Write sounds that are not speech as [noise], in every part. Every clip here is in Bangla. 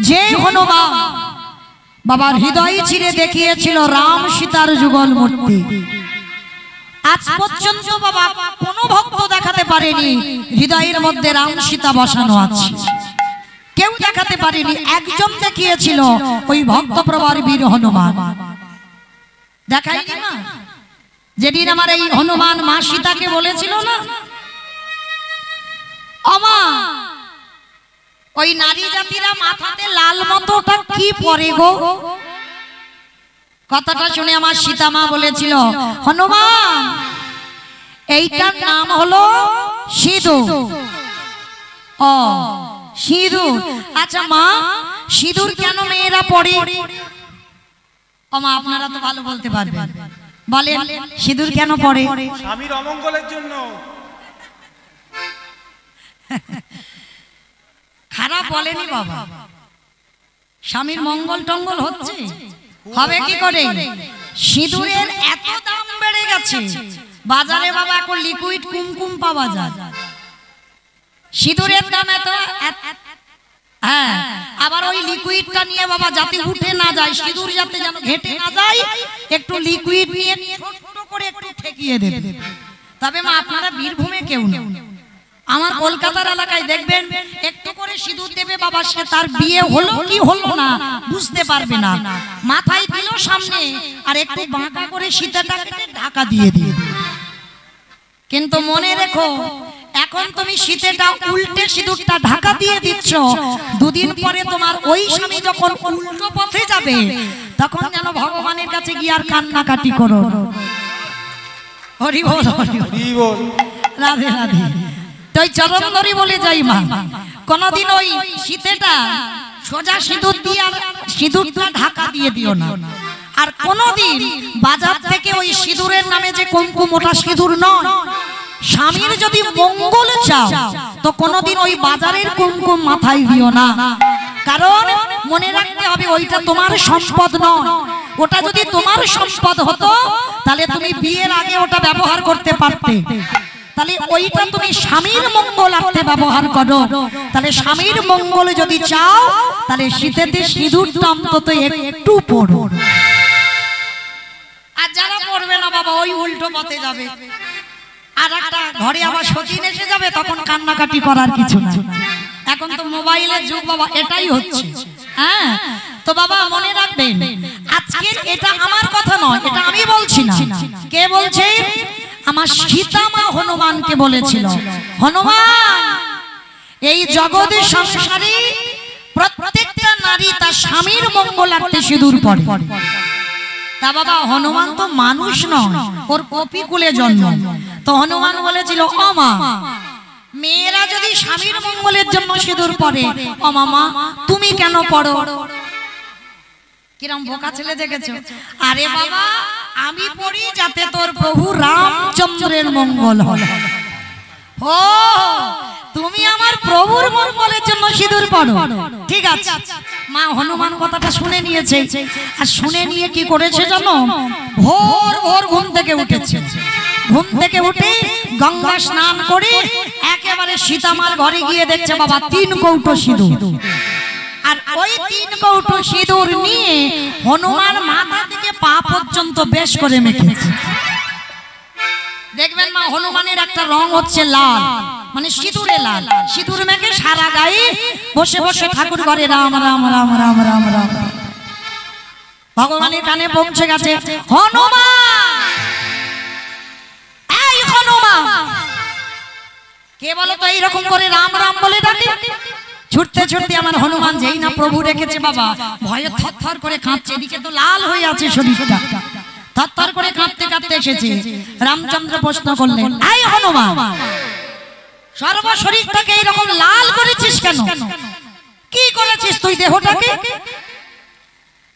যে হনুমান বাবার হৃদয় চিরে দেখিয়েছিল রাম সীতার যুগল মূর্তি। আজ পর্যন্ত বাবা কোনো ভক্ত দেখাতে পারেনি, হৃদয়ের মধ্যে রাম সীতা বসানো আছে। কেউ দেখাতে পারেনি, একজন দেখিয়েছিল ওই ভক্ত প্রবার বীর হনুমান। দেখায়নি না? যেদিন আমার এই হনুমান মা সীতাকে বলেছিল না আমা ওই নারী জাতিরা মাথাতে লাল মতোটা কি পরে গো? কথাটা শুনে আমার সীতামা বলেছিল হনুমান এইটার নাম হলো সিঁদুর। ও সিঁদুর? আচ্ছা মা সিঁদুর কেন মেয়েরা পড়ে? ও মা আপনারা তো ভালো বলতে পারবেন। বলেন সিঁদুর কেন পড়ে? স্বামীর অমঙ্গলের জন্য। [laughs] খারাপ বলেনি বাবা। স্বামীর মঙ্গল টঙ্গল হচ্ছে। হবে কি করে? সিঁদুরের এত দাম বেড়ে গেছে। বাজারে বাবা এখন লিকুইড কুমকুম পাওয়া যায়। সিঁদুরের দাম এত এত- হ্যাঁ। আবার ওই লিকুইডটা নিয়ে বাবা যাতে উঠে না যায়। সিঁদুর যাতে যেন ঘেটে না যায়। একটু লিকুইড নিয়ে ছোট করে একটু ঠেকিয়ে দেবে। তবে মা আপনারা বীরভূমে কেউ নেই আমার কলকাতার এলাকায় দেখবেন একটু করে সিঁদুর দেবে বাবা সে তার বিয়ে হলো কি হলো না বুঝতে পারবে না। মাথায় দিল সামনে আর একটু বাঁকা করে সীতাটাকে ঢাকা দিয়ে দিয়ে কিন্তু মনে রেখো এখন তুমি শীতেটা উল্টে সিঁদুরটা ঢাকা দিয়ে দিচ্ছ। দুদিন পরে তোমার ওই স্বামী যখন উল্টো পথে যাবে তখন যেন ভগবানের কাছে গিয়ে আর কান্নাকাটি করো হরি বল। হরি বল। রাধে রাধে। তো ওই চরম বলে যাই মা। কোনদিন ওই শীতেটা সোজা সিঁদুর দিয়ে আর সিঁদুরটা ঢাকা দিয়ে দিও না। আর কোনদিন বাজার থেকে ওই সিঁদুরের নামে যে কুমকুম, ওটা সিঁদুর নয়। স্বামীর যদি মঙ্গল চাও, তো কোনদিন ওই বাজারের কুমকুম মাথায় দিও না। কারণ মনে রাখতে হবে ওইটা তোমার সম্পদ নয়। ওটা যদি তোমার সম্পদ হতো, তাহলে তুমি বিয়ের আগে ওটা ব্যবহার করতে পারতে। তাহলে ওইটা তুমি স্বামীর মঙ্গলার্থে ব্যবহার করো। তাহলে স্বামীর মঙ্গল যদি চাও, তাহলে শীতেতে সিঁদুরটা অন্তত একটু পড়ো। আর যারা পড়বে না বাবা, ওই উল্টো পথে যাবে। আর একটা ঘরে আবার সতীন এসে যাবে, তখন কান্নাকাটি করার কিছু না এখন তো মোবাইলের যুগ বাবা, এটাই হচ্ছে। হ্যাঁ? তো বাবা, মনে রাখবেন, আজকের এটা আমার কথা নয়, এটা আমি বলছি না। কে বলছে? আমার সীতামা হনুমানকে বলেছিল, হনুমান, এই জগতে সংসারে প্রত্যেকটা নারী তার স্বামীর মঙ্গল মঙ্গলার্থে সিঁদুর পড়ে। তা বাবা, হনুমান তো মানুষ নয়, ওর কপি কুলে জন্ম। তো হনুমান বলেছিল অমা মেয়েরা যদি স্বামীর মঙ্গলের জন্য সিঁদুর পরে অমামা তুমি কেন পড়ো? কিরম বোকা ছেলে দেখেছ। আরে বাবা আমি পড়ি যাতে তোর প্রভু রামচন্দ্রের মঙ্গল হয় ও তুমি আমার প্রভুর মঙ্গলের জন্য সিঁদুর পড়ো। ঠিক আছে। মা হনুমান কথাটা শুনে নিয়েছে। আর শুনে নিয়ে কি করেছে জানো? ভোর ভোর ঘুম থেকে উঠেছে। ঘুম থেকে উঠে গঙ্গা স্নান করে একেবারে সীতামার ঘরে গিয়ে দেখছে বাবা তিন কৌটো সিঁদুর। আর ওই তিন কৌটো সিঁদুর নিয়ে হনুমান মাথা থেকে পা পর্যন্ত বেশ করে মেখেছে। দেখবেন মা, হনুমানের একটা রং হচ্ছে লাল মানে সিঁদুরে লাল। সিঁদুর মেখে সারা গায়ে বসে বসে ঠাকুর ঘরে রাম রাম রাম রাম রাম রাম। ভগবানের কানে পৌঁছে গেছে, হনুমান! এই হনুমান! কে বলো তো এইরকম করে রাম রাম বলে ডাকে? ছুটতে ছুটতে আমার হনুমান যেই না প্রভু রেখেছে বাবা ভয়ে থরথর করে কাঁপছে এদিকে তো লাল হয়ে আছে শরীরটা। থরথর করে কাঁপতে কাঁপতে এসেছে রামচন্দ্র প্রশ্ন করলেন এই হনুমান সর্ব শরীরটাকে এইরকম লাল করেছিস কেন? কি করেছিস তুই দেহটাকে?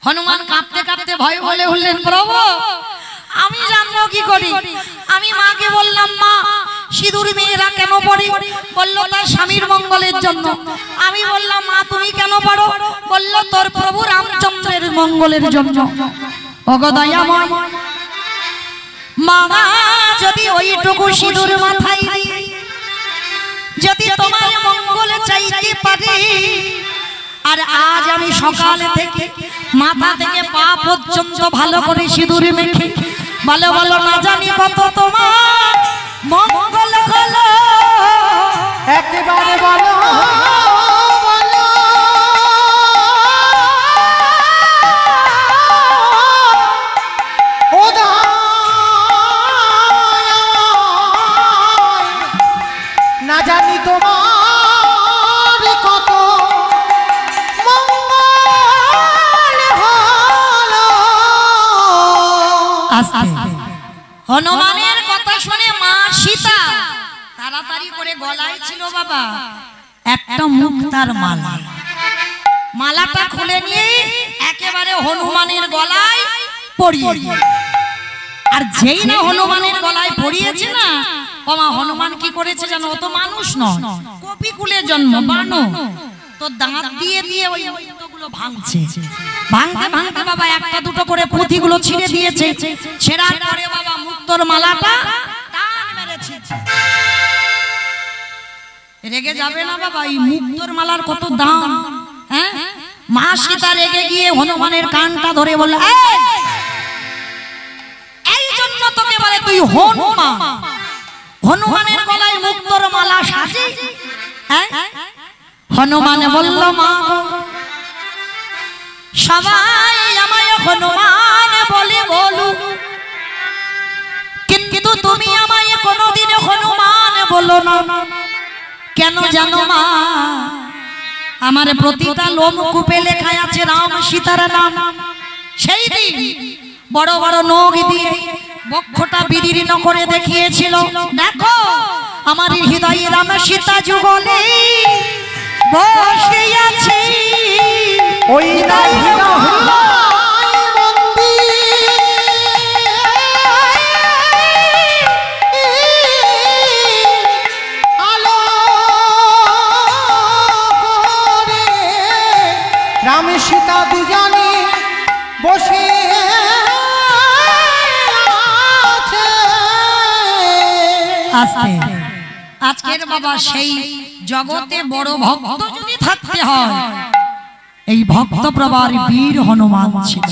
হনুমান কাঁপতে কাঁপতে ভয় বলে উঠলেন প্রভু আমি জানব কি করি? আমি মাকে বললাম মা সিঁদুর মেয়েরা কেন পড়ে? বলল, তার স্বামীর মঙ্গলের জন্য। আমি বললাম, মা, তুমি কেন পড়ো? বলল, তোর প্রভু রামচন্দ্রের মঙ্গলের জন্য। অগদয়াময় মা যদি ওইটুকু সিঁদুর মাথায় যদি তোমার মঙ্গল চাইতে পারে, আর আজ আমি সকাল থেকে মাথা থেকে পা পর্যন্ত ভালো করে সিঁদুর মেখে ভালো ভালো না জানি কত তোমার। মঙ্গল দিল। আর যেই না হনুমানের গলায় পরিয়েছে না বাবা হনুমান কি করেছে জানো? ও তো মানুষ নয়। কপিকুলের জন্ম বানো। তো দাঁত দিয়ে দিয়ে ওই ভাঙছে। ভাঙতে ভাঙতে বাবা একটা দুটো করে পুঁথিগুলো ছিঁড়ে দিয়েছে। ছেঁড়ার পরে বাবা মুক্তর মালাটা টান মেরেছে রেগে যাবে না বাবা এই মুক্তর মালার কত দাম। হ্যাঁ? মা সীতা রেগে গিয়ে হনুমানের কানটা ধরে বলল "এই! এই! হনুমান। হনুমানের গলায় মুক্তর মালা হ্যাঁ? হনুমান বলল, মা সবাই আমায় হনুমান বলে বলু কিন্তু তুমি আমায় কোনোদিন হনুমান বলো না। কেন জানো মা, আমার প্রতিটা লোমকূপে লেখা আছে রাম সীতার নাম। সেই দিন বড় বড় নখ দিয়ে বক্ষটা বিদীর্ণ করে দেখিয়েছিল। দেখো আমার হৃদয়ে রাম সীতা যুগলে বসে আছে। ওই আস্তে আজকের বাবা সেই জগতে বড় ভক্ত যদি থাকতে হয় এই ভক্ত প্রবার বীর হনুমান ছিল।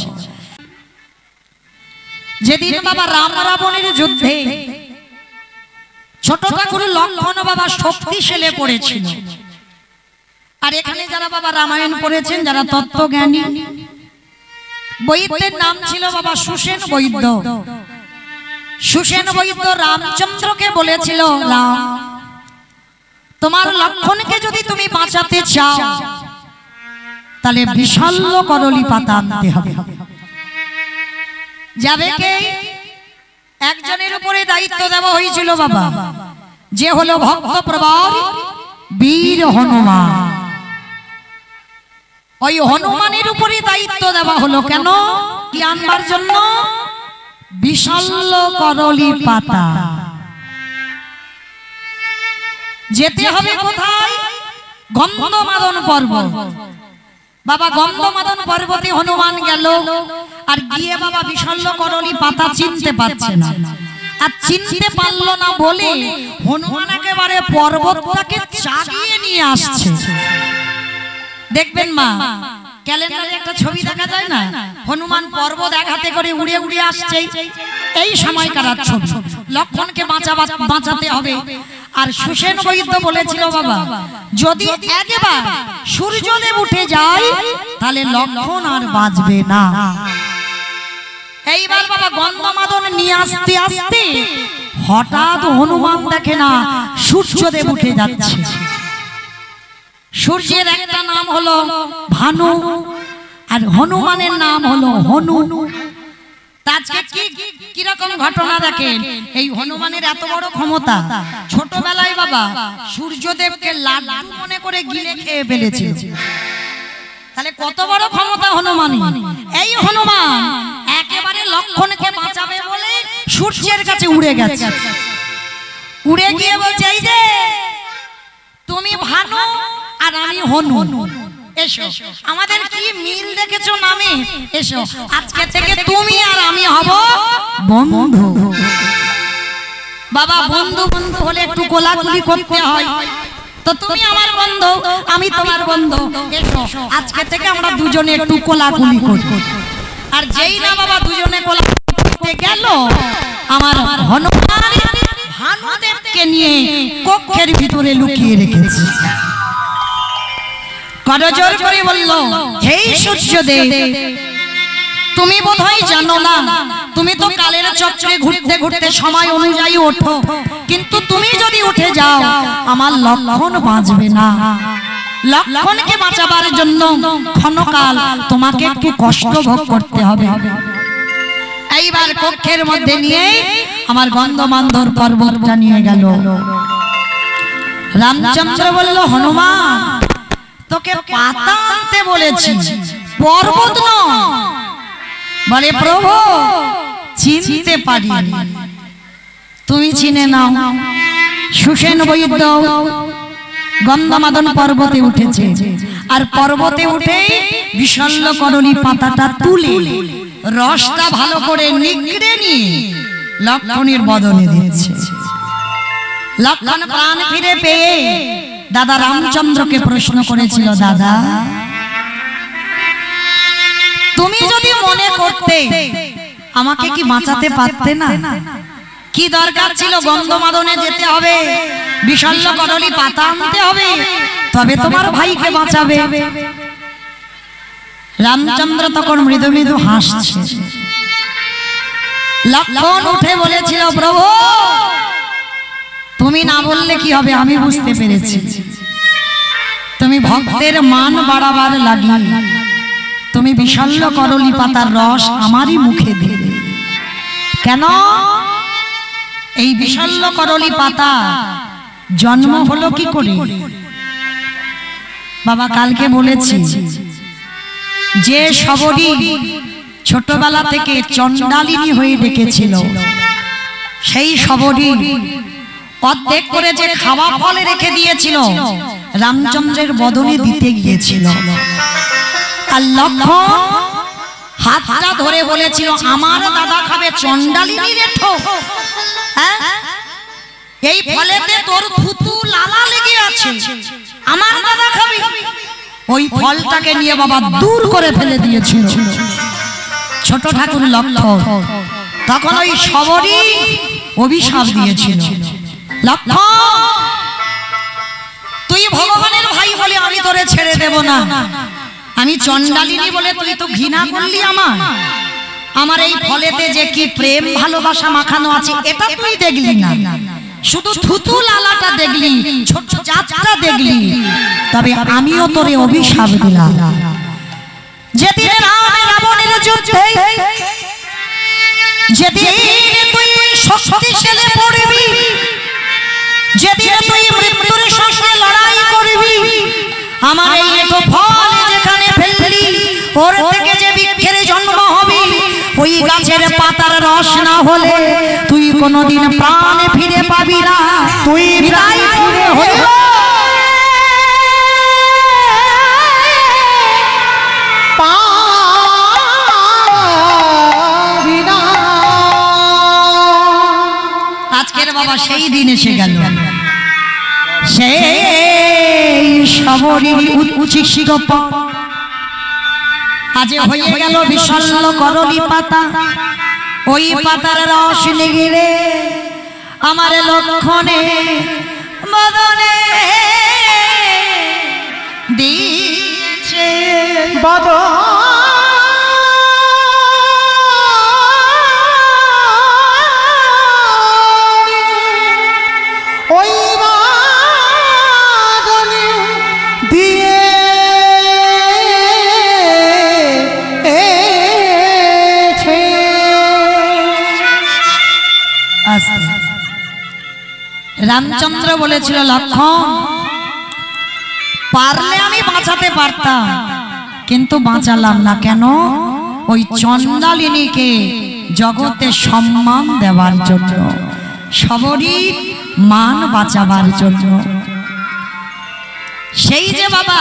যেদিন বাবা রাম রাবণের যুদ্ধে ছোট ঠাকুর লক্ষণ বাবা শক্তিশালে পড়েছিল আর এখানে যারা বাবা রামায়ণ পড়েছেন যারা তত্ত্বজ্ঞানী বৈদ্যের নাম ছিল বাবা সুসেন বৈদ্য। সুসেন বৈদ্য রামচন্দ্রকে বলেছিল রাম তোমার লক্ষণকে যদি তুমি বাঁচাতে চাও, তাহলে বিশাল করলি পাতা আনতে হবে। যাবে কে? একজনের উপরে দায়িত্ব দেওয়া হয়েছিল বাবা, যে হলো ভক্ত প্রবার বীর হনুমান। ওই হনুমানের উপরে দায়িত্ব দেওয়া হলো কেন? কি আনবার জন্য? বিশাল করলি পাতা। যেতে হবে কোথায়? গন্ধমাদন পর্বত বাবা, গন্ধমাদন পর্বতে হনুমান গেল, আর গিয়ে বাবা বিশাল করলি পাতা চিনতে পারছে না। আর চিনতে পারল না বলে হনুমান একেবারে পর্বতটাকে চাগিয়ে নিয়ে আসছে। দেখবেন মা ক্যালেন্ডারে একটা ছবি দেখা যায় না? হনুমান পর্বত এক হাতে করে উড়ে উড়ে আসছে। এই সময়কার ছবি। লক্ষণকে বাঁচাবা বাঁচাতে হবে। আর সুসেন বৈদ্য বলেছিল বাবা, যদি একবার সূর্যদেব উঠে যায়, তাহলে লক্ষণ আর বাঁচবে না। এইবার বাবা গন্ধমাদন নিয়ে আসতে আসতে হঠাৎ হনুমান দেখে না সূর্যদেব উঠে যাচ্ছে। সূর্যের একটা নাম হলো ভানু, আর হনুমানের নাম হলো হনু। আজকে কি কীরকম ঘটনা দেখেন? এই হনুমানের এত বড় ক্ষমতা। ছোটবেলায় বাবা, সূর্যদেবকে লাড্ডু মনে করে গিলে খেয়ে ফেলেছিল। তাহলে কত বড় ক্ষমতা হনুমান এই হনুমান একেবারে লক্ষণকে বাঁচাবে বলে সূর্যের কাছে উড়ে গেছে। উড়ে গিয়ে বলছে, এই যে, তুমি ভানু আর আমি হনু। এসো। আমাদের কি মিল দেখেছ নামে? এসো। আজকে থেকে তুমি আর আমি হব বন্ধু। বাবা বন্ধু বন্ধু হলে একটু কোলাকুলি করতে হয়। তো তুমি আমার বন্ধু আমি তোমার বন্ধু। এসো। আজকে থেকে আমরা দুজনে একটু কোলাকুলি করি। আর যেই না বাবা দুজনে কোলাকুলি করতে গেল আমার হনুমান ভানুদেবকে নিয়ে কক্ষের ভিতরে লুকিয়ে রেখেছে। করজোর করে বলল হেই সূর্যদেব তুমি বোধহয় জানো না তুমি তো কালের চক্রে ঘুরতে ঘুরতে সময় অনুযায়ী ওঠো কিন্তু তুমি যদি উঠে যাও আমার লক্ষণ বাঁচবে না। লক্ষণকে বাঁচাবার জন্য ক্ষণকাল তোমাকে একটু কষ্ট ভোগ করতে হবে। এইবার কক্ষের মধ্যে নিয়ে আমার গন্ধমান্ধর পর্বতটা নিয়ে গেল। রামচন্দ্র বলল হনুমান তোকে পাতা আনতে বলেছি। পর্বত বলে প্রভু চিনতে পারি তুমি চিনে নাও। সুসেন বৈদ্য গন্ধমাদন পর্বতে উঠেছে। আর পর্বতে উঠে বিশল্য করণী পাতাটা তুলে রসটা ভালো করে নিগড়ে নিয়ে লক্ষণের বদলে দিচ্ছে। লক্ষণ প্রাণ ফিরে পেয়ে দাদা রামচন্দ্রকে প্রশ্ন করেছিল, দাদা, তুমি যদি মনে করতে আমাকে কি বাঁচাতে পারতে না? কি দরকার ছিল গন্ধমাদনে যেতে হবে বিশাল্য করলি পাতা আনতে হবে, তবে তোমার ভাইকে বাঁচাবে? রামচন্দ্র তখন মৃদু মৃদু হাসছে। লক্ষণ উঠে বলেছিল, প্রভু তুমি না বললে কি হবে? আমি বুঝতে পেরেছি। তুমি ভক্তের মান বাড়াবার লাগিয়ে তুমি বিশাল্য করলি পাতার রস আমারই মুখে দিলে কেন? এই বিশাল্য করলি পাতা জন্ম হলো কি করে? বাবা কালকে বলেছি, যে সবরই ছোটবেলা থেকে চণ্ডালিনী হয়ে ডেকেছিল, সেই সবরই অর্ধেক করে যে খাওয়া ফলে রেখে দিয়েছিল, রামচন্দ্রের বদনে দিতে গিয়েছিল। আর লক্ষণ হাতটা ধরে বলেছিল, আমার দাদা খাবে চন্ডালিনী রেঠো। হ্যাঁ? এই ফলেতে তোর থুতু লালা লেগে আছে। আমার দাদা খাবে। ওই ফলটাকে নিয়ে বাবা দূর করে ফেলে দিয়েছিল। ছোট ঠাকুর লক্ষণ তখন ওই সবরই অভিশাপ দিয়েছিল। তুই ভগবানের ভাই বলে আমি তোরে ছেড়ে দেব না। আমি চন্ডালিনী বলে তুই তো ঘৃণা করলি আমার। আমার। এই ফলেতে যে কি প্রেম ভালোবাসা মাখানো আছে এটা তুই দেখলি না। শুধু থুতু লালাটা দেখলি ছোট জাতটা দেখলি। তবে আমিও তোরে অভিশাপ দিলাম। যেদিন রাবণের যুদ্ধে যেদিন তুই শক্তিশালী পড়বি যেদিন তুই মৃত্যুর সঙ্গে লড়াই করবি আমার এই এটো ফল যেখানে ফেললি ওর থেকে যে বৃক্ষের জন্ম হবে ওই গাছের পাতার রস না হলে তুই কোনোদিন প্রাণ ফিরে পাবি না। তুই বিদায় আজকের বাবা সেই দিন এসে গেল। সেই সবরীর উচ্ছিষ্ট আজ হয়ে গেল বিশাল করলি পাতা। ওই পাতার রস নিগিরে আমার লক্ষণে মদনে দিচ্ছে বাদনে রামচন্দ্র বলেছিল, লক্ষণ, পারলে আমি বাঁচাতে পারতাম, কিন্তু বাঁচালাম না কেন? ওই চন্দালিনীকে জগতে সম্মান দেওয়ার জন্য, সবরই মান বাঁচাবার জন্য। সেই যে বাবা,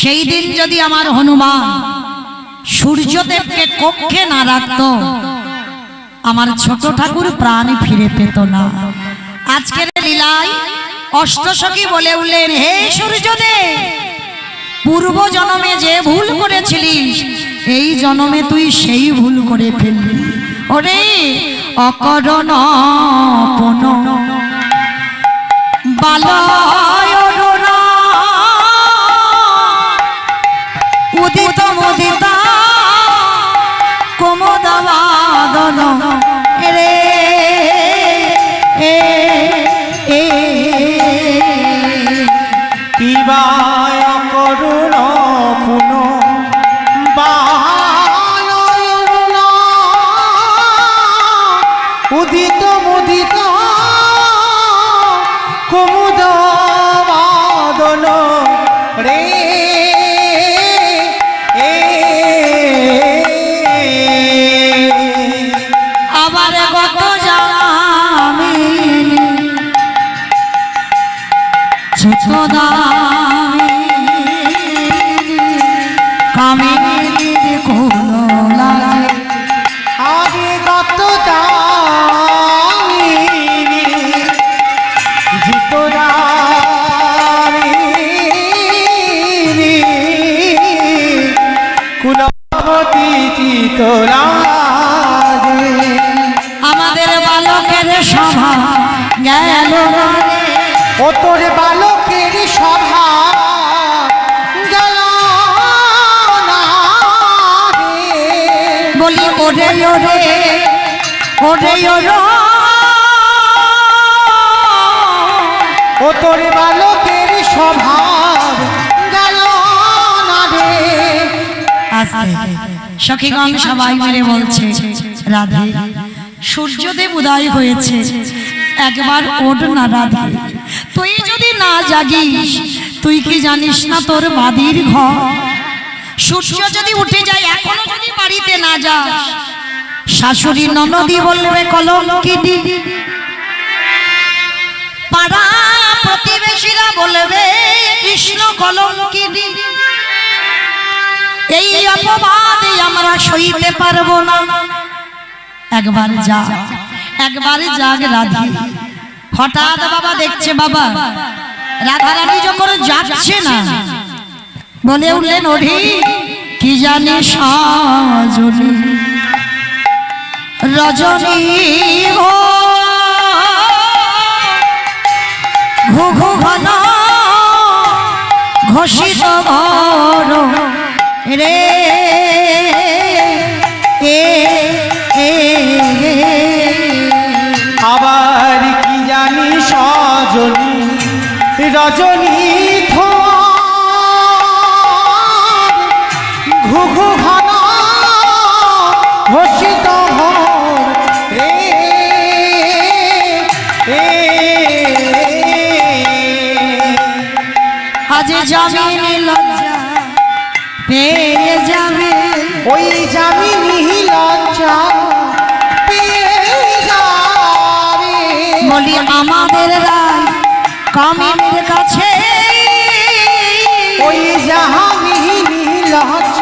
সেই দিন যদি আমার হনুমান সূর্যদেবকে কক্ষে না রাখতো, আমার ছোট ঠাকুর প্রাণ ফিরে পেত না। আজকের লীলায় অষ্টসখী বলে উঠলেন, হে সূর্যদেব, পূর্ব জন্মে যে ভুল করেছিলিস, এই জন্মে তুই সেই ভুল করে ফেললি। ওরে অকরণ পন ওরে ওরে ওরে ওরে ও তোর বালকের স্বভাব গেল না রে। সখীগণ সবাই মিলে বলছে, রাধে, সূর্যদেব উদয় হয়েছে। একবার ওঠ না রাধে, তুই যদি না জাগিস, তুই কি জানিস না তোর বাদির ঘর? সূর্য যদি উঠে যায় এখনও যদি বাড়িতে না যাস। শাশুড়ি ননদি বলবে কলঙ্কিনী পাড়া প্রতিবেশীরা বলবে কৃষ্ণ কলঙ্কিনী এই অপবাদে আমরা সইতে পারব না। একবার যা একবার যাগ রাধি। হঠাৎ বাবা দেখছে বাবা রাধারানী যখন যাচ্ছে না বলে উঠলেন ওঠি কি জানি সাজনী? রজনী ঘু ঘু ঘন ঘোষিত রে এ। আবার কি জানি সজনী? রজনী ঘোষিত ভোর রে আজ জামিনী লজ্জা পেয়ে যাবে। ওই জামিনী লজ্জা বলি আমাদের রায় কামিনীর কাছে। ওই জাহামিনী লজ্জা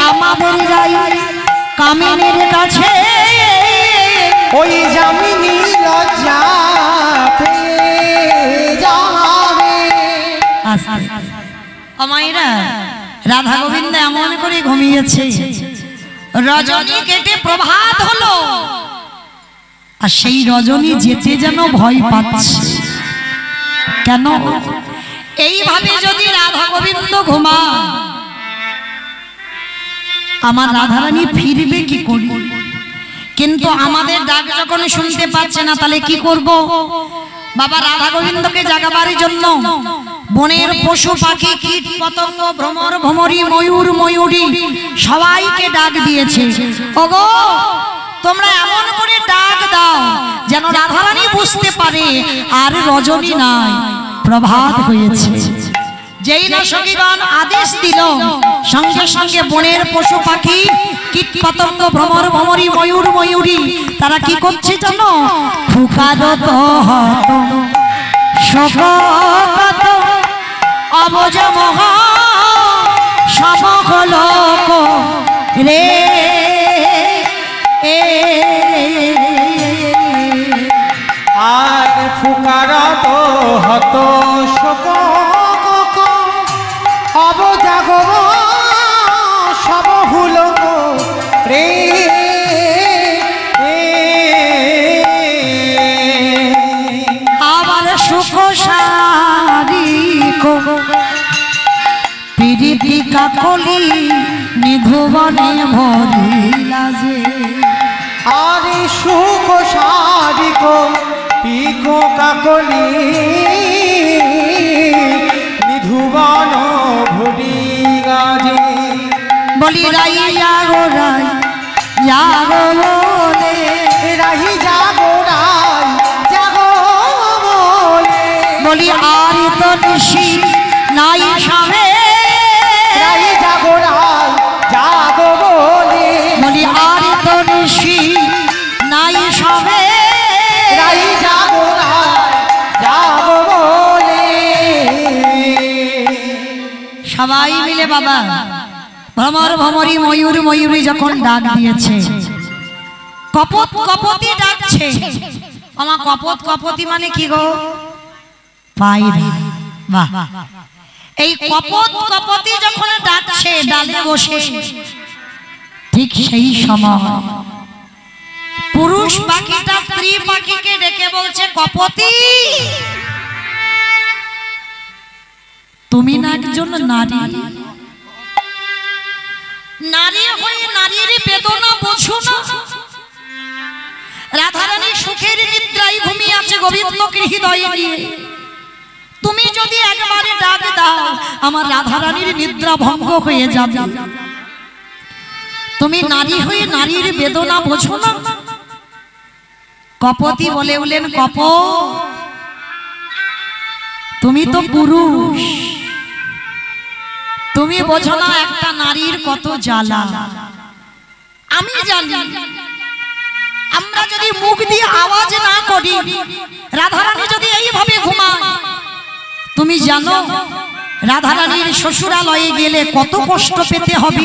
আমাদের কামিনীর কাছে, ওই জামিনী রাধা গোবিন্দ এমন করে ঘুমিয়েছে। রজনী কেটে প্রভাত হলো। আর সেই রজনী যেতে যেন ভয় পাচ্ছে। কেন? এইভাবে যদি রাধা গোবিন্দ ঘুমা আমার রাধারানী ফিরবে কি করি? কিন্তু আমাদের ডাক যখন শুনতে পাচ্ছে না, তাহলে কি করব? বাবা রাধা গোবিন্দকে জাগাবার জন্য বনের পশু পাখি, কীট পতঙ্গ, ভ্রমর, ভ্রমরি, ময়ূর, ময়ূরী সবাইকে ডাক দিয়েছে। ওগো, তোমরা এমন করে ডাক দাও যেন রাধারানী বুঝতে পারে আর রজনী নাই। প্রভাত হয়েছে। যেই না সঙ্গীগণ আদেশ দিল সঙ্গে সঙ্গে বনের পশু পাখি কীট পতঙ্গ ভ্রমর ভ্রমরি ময়ূর ময়ূরী তারা কি করছে জানো? ফুকারত হত। শোকত অবজ মহা সমকলক রে। এ। ফুকারত হত শোক সব হুল রে আবার সুখ কাকলি নিধুবনে ভরিলা যে। আরে সুখ সারিক পিকো কাকলি নিধুবন বলি, রাই জাগো রাই জাগো বলে রাহি যাব রাই যাব বলে বলি, আর তো নিশি নাই সামে ভ্রমর ভ্রমরি ময়ূর ময়ূরী যখন ডাক দিয়েছে, কপত কপতি ডাকছে। আমার কপত কপতি মানে কি গো? পায়রা। বাহ। এই কপত কপতি যখন ডাকছে, ডালে বসে, ঠিক সেই সময় পুরুষ পাখিটা স্ত্রী পাখিকে ডেকে বলছে, কপতি, তুমি না একজন নারী। নারী হয়ে নারীর বেদনা বোঝো না। রাধারানী সুখের নিদ্রায় ঘুমিয়ে আছে গোবিন্দ হৃদয়ে নিয়ে। তুমি যদি একবারে ডাক দাও, আমার রাধারানীর নিদ্রা ভঙ্গ হয়ে যাবে। তুমি নারী হয়ে নারীর বেদনা বোঝো না। কপতি বলে উলেন কপ, তুমি তো পুরুষ। তুমি বোঝো না একটা নারীর কত জ্বালা। আমি জানি। আমরা যদি মুখ দিয়ে আওয়াজ না করি রাধারানী যদি এইভাবে ঘুমায় তুমি জানো রাধারানীর শ্বশুরালয়ে গেলে কত কষ্ট পেতে হবে।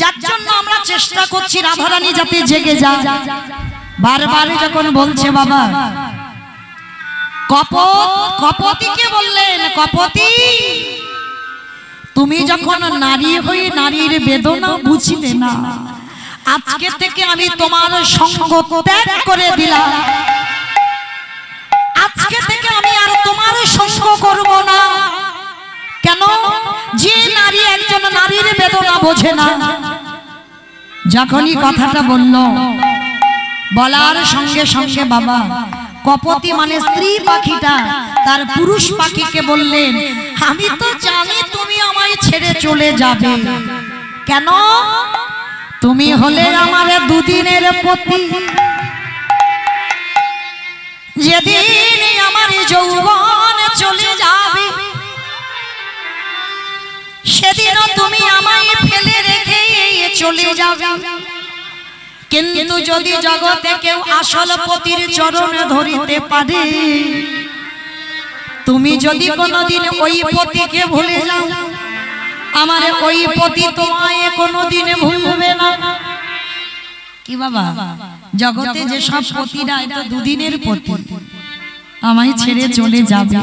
যার জন্য আমরা চেষ্টা করছি রাধারানী যাতে জেগে যায়। বারবার যখন বলছে বাবা কপত কপতিকে বললেন কপতি তুমি যখন নারী হয়ে নারীর বেদনা বুঝলে না আজকে থেকে আমি তোমার সঙ্গ ত্যাগ করে দিলাম। আজকে থেকে আমি আর তোমার সঙ্গ করব না। কেন? যে নারী একজন নারীর বেদনা বোঝে না যখনই কথাটা বলল বলার সঙ্গে সঙ্গে বাবা কপতি মানে স্ত্রী পাখিটা, তার পুরুষ পাখিকে বললেন, আমি তো জানি তুমি আমায় ছেড়ে চলে যাবে। কেন? তুমি হলে আমার দুদিনের পতি। যেদিন আমার যৌবন চলে যাবে, সেদিনও তুমি আমায় ফেলে রেখে চলে যাবে। কিন্তু যদি জগতে কেউ আসল পতির চরণ ধরিতে পারে, তুমি যদি কোনোদিন ওই পতিকে ভুলে যাও, আমার ওই পতি তোমায় কোনোদিন ভুলবে না। কি বাবা? জগতে যে সব পতিরা এটা দুদিনের পতি, আমায় ছেড়ে চলে যাবে।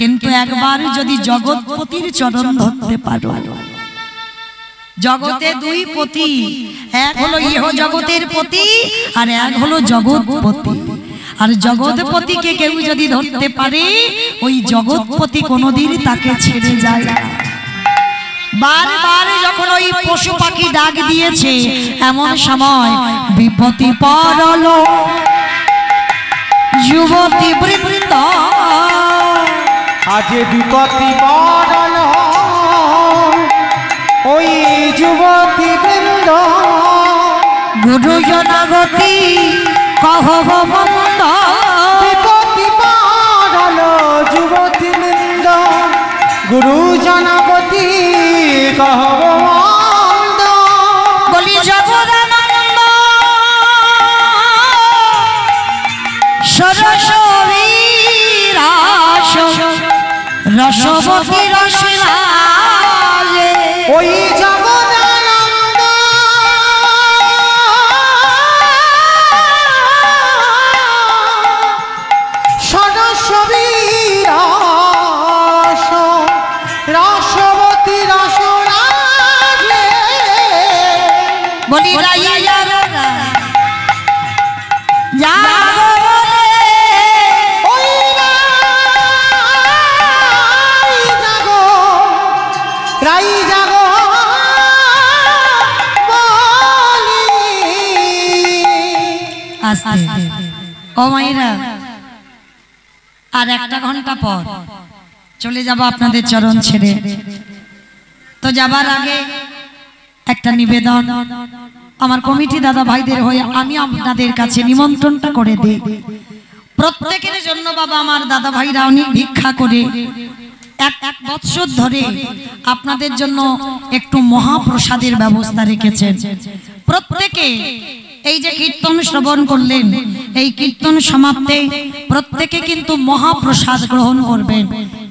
কিন্তু একবার যদি জগৎপতির চরণ ধরতে পারো জগতে দুই পতি। এক হলো ইহ জগতের পতি আর এক হলো জগৎপতি আর জগৎপতিকে কেউ যদি ধরতে পারে ওই জগৎপতি কোনোদিন তাকে ছেড়ে যায় না। বারবার যখন ওই পশু পাখি ডাক দিয়েছে এমন সময় বিপত্তি পরল। যুবতী বৃন্দ। আজ বিপত্তি বরণ ওই যুবতী বৃন্দ গুরুজনগতি কহ মন্দ বিপত্তি বরণ যুবতী বৃন্দ গুরু জনপতি ও মাইরা আর একটা ঘণ্টা পর চলে যাব আপনাদের চরণ ছেড়ে। তো যাবার আগে একটা নিবেদন। আমার কমিটি দাদা ভাইদের হয়ে আমি আপনাদের কাছে নিমন্ত্রণটা করে দিই। প্রত্যেকের জন্য বাবা আমার দাদা ভাইরা অনেক ভিক্ষা করে। এক এক বৎসর ধরে আপনাদের জন্য একটু মহাপ্রসাদের ব্যবস্থা রেখেছেন। প্রত্যেকে এই যে কীর্তন শ্রবণ করলেন, এই কীর্তন সমাপ্তে প্রত্যেকে কিন্তু মহাপ্রসাদ গ্রহণ করবেন।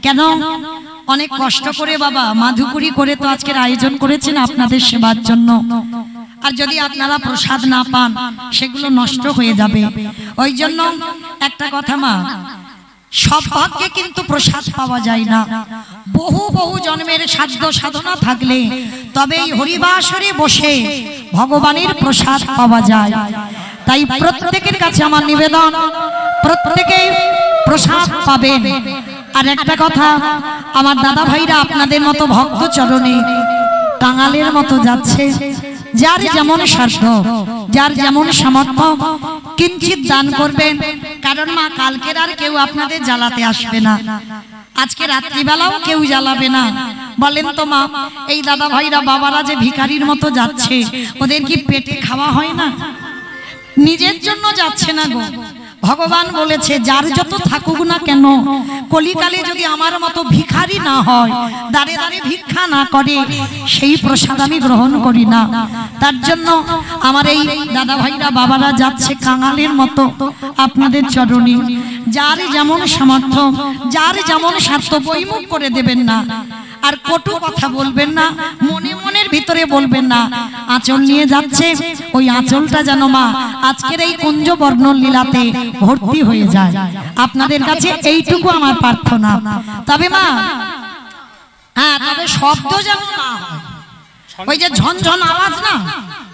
কেন? অনেক কষ্ট করে বাবা মাধুকুরি করে তো আজকের আয়োজন করেছেন আপনাদের সেবার জন্য। আর যদি আপনারা প্রসাদ না পান, সেগুলো নষ্ট হয়ে যাবে। ওই জন্য একটা কথা মা, সব ভাগ্যে কিন্তু প্রসাদ পাওয়া যায় না। বহু বহু জন্মের সাধ্য সাধনা থাকলে তবে এই হরিবাসরে বসে ভগবানের প্রসাদ পাওয়া যায়। তাই প্রত্যেকের কাছে আমার নিবেদন, প্রত্যেকে প্রসাদ পাবেন। আর একটা কথা, আমার দাদা ভাইরা আপনাদের মতো ভক্ত চরণে কাঙালের মতো যাচ্ছে। যার যেমন স্বার্থ যার যেমন সামর্থ্য কিঞ্চিত দান করবেন। কারণ মা কালকের আর কেউ আপনাদের জ্বালাতে আসবে না। আজকে রাত্রিবেলাও কেউ জ্বালাবে না। বলেন তো মা, এই দাদা ভাইরা বাবারা যে ভিখারির মতো যাচ্ছে, ওদের কি পেটে খাওয়া হয় না? নিজের জন্য যাচ্ছে না গো। ভগবান বলেছে, যার যত থাকুক না কেন, কলিকালে যদি আমার মতো ভিখারি না হয় দাঁড়ে দাঁড়ে ভিক্ষা না করে, সেই প্রসাদ আমি গ্রহণ করি না। তার জন্য আমার এই দাদা ভাইরা বাবারা যাচ্ছে কাঙালের মতো। আপনাদের চরণে যার যেমন সামর্থ্য, যার যেমন স্বার্থ বইমুখ করে দেবেন না। আর কটু কথা বলবেন না, মনে মনের ভিতরে বলবেন না। আঁচল নিয়ে যাচ্ছে, ওই আঁচলটা যেন মা আজকের এই কুঞ্জ বর্ণ লীলাতে ভর্তি হয়ে যায়। আপনাদের কাছে এইটুকু আমার প্রার্থনা। তবে মা হ্যাঁ তবে শব্দ যেন না ওই যে ঝনঝন আওয়াজ না,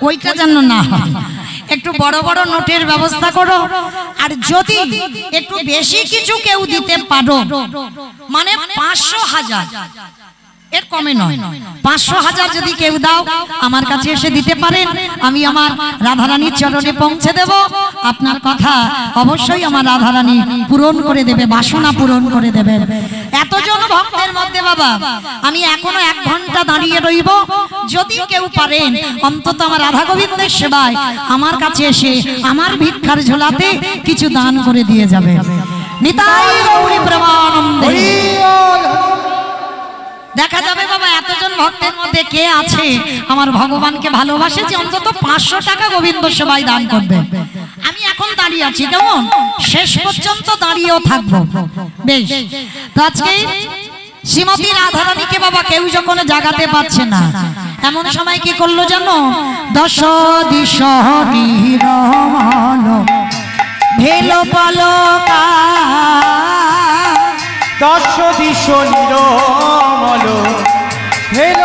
ওইটা যেন না হয়। একটু বড় বড় নোটের ব্যবস্থা করো। আর যদি একটু বেশি কিছু কেউ দিতে পারো মানে পাঁচশো হাজার। এর কমে নয়। পাঁচশো হাজার যদি কেউ দাও, আমার কাছে এসে দিতে পারেন। আমি আমার রাধারানীর চরণে পৌঁছে দেব। আপনার কথা অবশ্যই আমার রাধারানী পূরণ করে দেবে, বাসনা পূরণ করে দেবেন এতজন ভক্তের মধ্যে বাবা, আমি এখনও এক ঘণ্টা দাঁড়িয়ে রইব। যদি কেউ পারেন, অন্তত আমার রাধা গোবিন্দের সেবায় আমার কাছে এসে আমার ভিক্ষার ঝোলাতে কিছু দান করে দিয়ে যাবে। নিতাই গৌরী বল দেখা যাবে বাবা, এতজন ভক্তের মধ্যে কে আছে? আমার ভগবানকে ভালোবাসে যে অন্তত পাঁচশো টাকা গোবিন্দ সেবায় দান করবে। আমি এখন দাঁড়িয়ে আছি, কেমন? শেষ পর্যন্ত দাঁড়িয়েও থাকব। বেশ। তো আজকে শ্রীমতী রাধারানীকে বাবা কেউ যখন জাগাতে পারছে না, এমন সময় কি করল জানো? দশ দিশ ভেল পলকা দশ দিশ নিরমল। হেল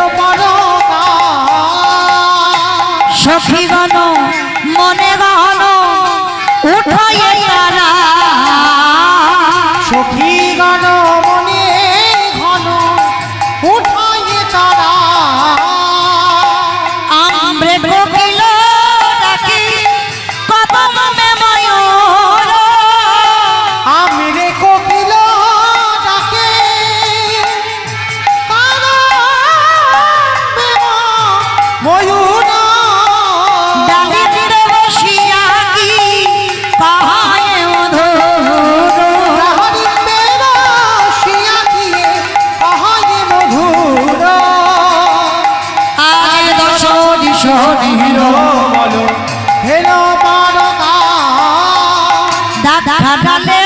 দাদা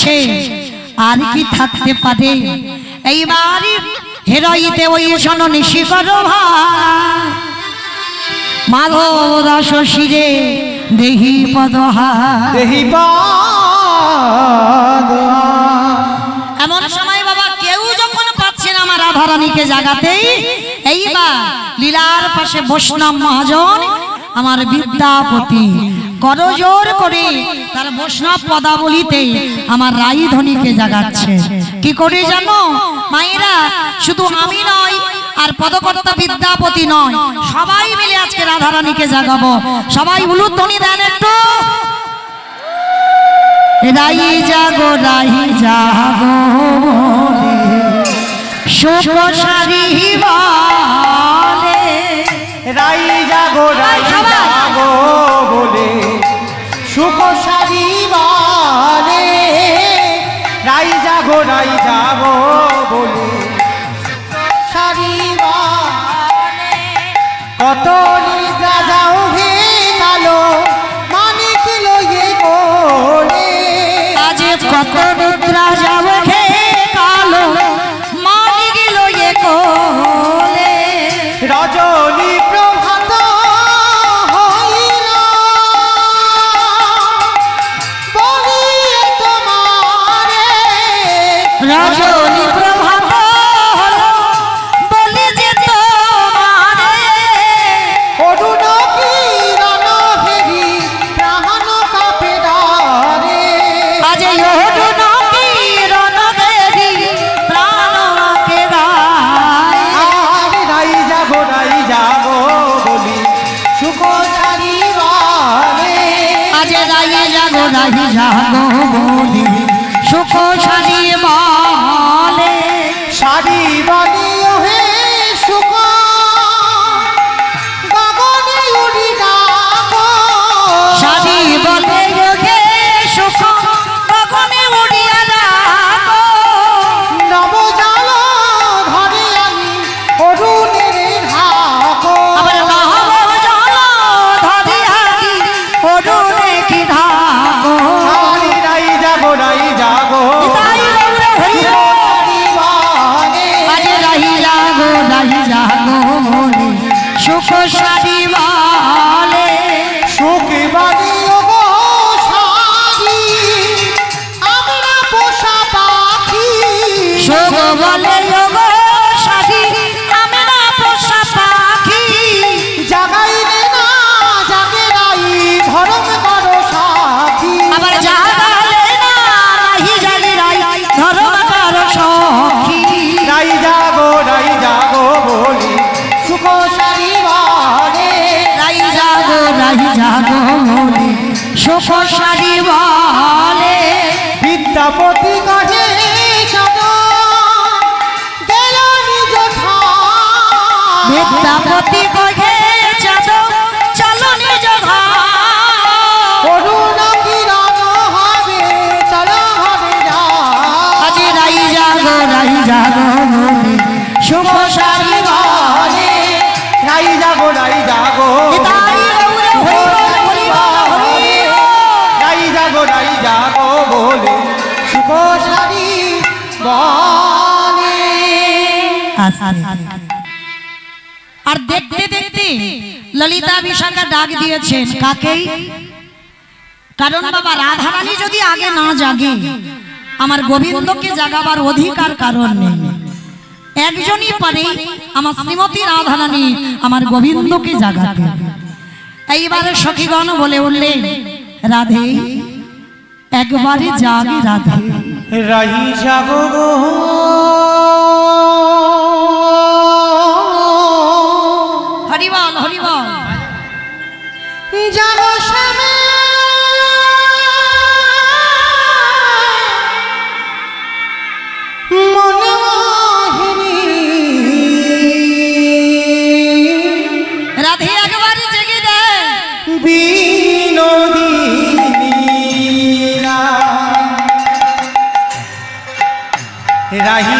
ডাক আর কি থাকতে পারে? এইবার হেরইতে ওই শোনো নিশি করো ভাই। মাধব দাস শিরে দেহি পদহা দেহি এমন সময় বাবা কেউ যখন পাচ্ছেন আমার রাধারানীকে জাগাতেই এইবার লীলার পাশে বৈষ্ণব মহাজন আমার বিদ্যাপতি করজোর করে তার বৈষ্ণব পদাবলিতে আমার রাইধনীকে জাগাচ্ছে। কি করে জানো? মায়েরা শুধু আমি নয় আর পদকর্তা বিদ্যাপতি নয় সবাই মিলে আজকে রাধারানীকে জাগাবো। সবাই উলুধ্বনি দেন একটু। রাই জাগো রাই জাগো শোক সারি রাই জাগো রাই জাগো বলে জাগো রাই বলে সুখ সারি বলে। বিদ্যাপতি কাজে। বিদ্যাপতি কহে চাঁদ চলো নিজ হবে চলো রাই জাগো রাই জাগো। আর দেখতে দেখতে ললিতা বিশাখা ডাক দিয়েছেন, কাকেই? কারণ বাবা, রাধারানী যদি আগে না জাগে, আমার গোবিন্দকে জাগাবার অধিকার কারণ নেই। একজনই পারে আমার শ্রীমতী রাধারানী আমার গোবিন্দকে জাগাতে। এইবারে সখীগণ বলে উঠলেন, রাধে একবারে জাগে রাধে। রাই যাগো দেয় বিনোদিনীরা রাহি যাগো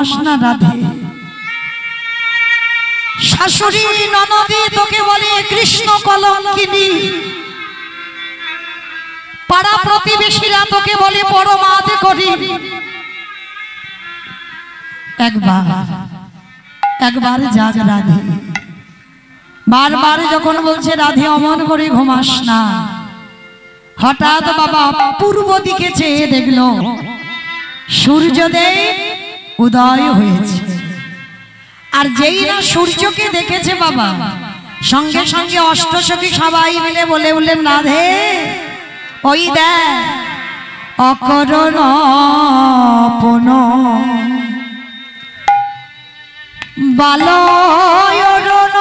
আর না রাধে। শাশুড়ি, ননদি, তোকে বলে কৃষ্ণ কলঙ্কিনী। পাড়া প্রতিবেশীরা তোকে বলে বড় মাতে করি। একবার একবার জাগ রাধে। বারবার যখন বলছে, রাধে, অমন করে ঘুমাস না। হঠাৎ বাবা পূর্ব দিকে চেয়ে দেখল, সূর্যদেব উদয় হয়েছে। আর যেই না সূর্যকে দেখেছে বাবা সঙ্গে সঙ্গে অষ্টসখী সবাই মিলে বলে উঠলেন রাধে ওই দেখ অকরণ বালয়রণ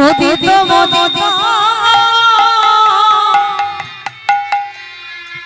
উদিত মদিত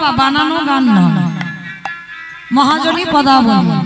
বাবা বানানো গান নয়। মহাজনী পদাবলী।